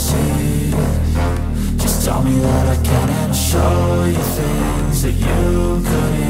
Disease Just tell me that I can and I'll show you things that you couldn't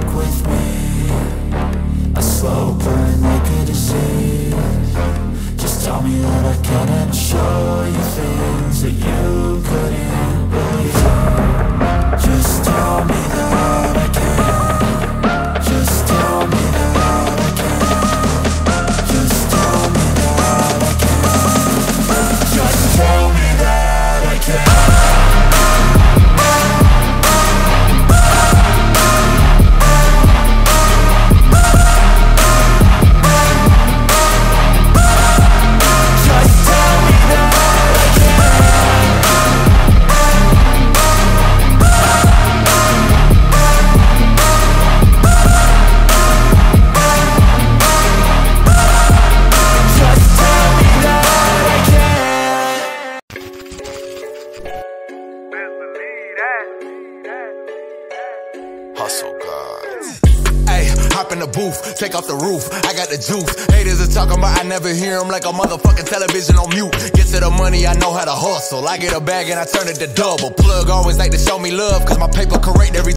booth, take off the roof. I got the juice. Haters are talking about I never hear them like a motherfucking television on mute. Get to the money, I know how to hustle. I get a bag and I turn it to double. Plug always like to show me love, cause my paper correct every